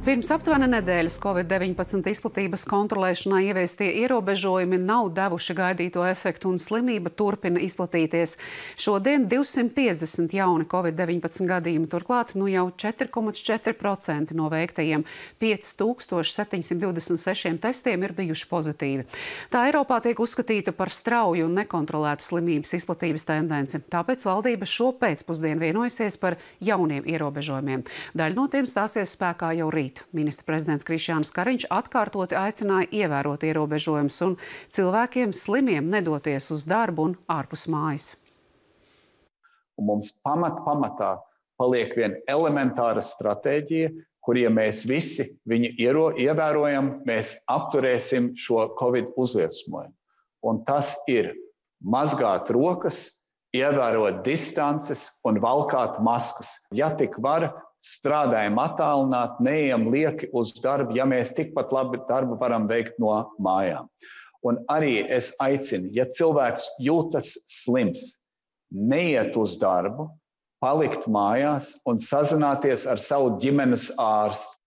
Pirms aptuveni nedēļas Covid-19 izplatības kontrolēšanai ieviestie ierobežojumi nav devuši gaidīto efektu un slimība turpina izplatīties. Šodien 250 jauni Covid-19 gadījumi, turklāt nu jau 4,4% no veiktajiem 5726 testiem ir bijuši pozitīvi. Tā Eiropā tiek uzskatīta par strauju un nekontrolētu slimības izplatības tendenci. Tāpēc valdība šo pēcpusdienu vienojusies par jauniem ierobežojumiem. Daļa no tiem stāsies spēkā jau rīt. Ministra prezidents Krišjāns Kariņš atkārtoti aicināja ievērot ierobežojumus un cilvēkiem slimiem nedoties uz darbu un ārpus mājas. Un mums pamat, pamatā paliek viena elementāra stratēģija, kur, ja mēs visi viņu iero, ievērojam, mēs apturēsim šo covid uzliesmojumu. Un tas ir mazgāt rokas, ievērot distances un valkāt maskas. Ja tik var, strādājam attālināti, neejam lieki uz darbu, ja mēs tikpat labi darbu varam veikt no mājām. Un arī es aicinu, ja cilvēks jūtas slims, neiet uz darbu, palikt mājās un sazināties ar savu ģimenes ārstu.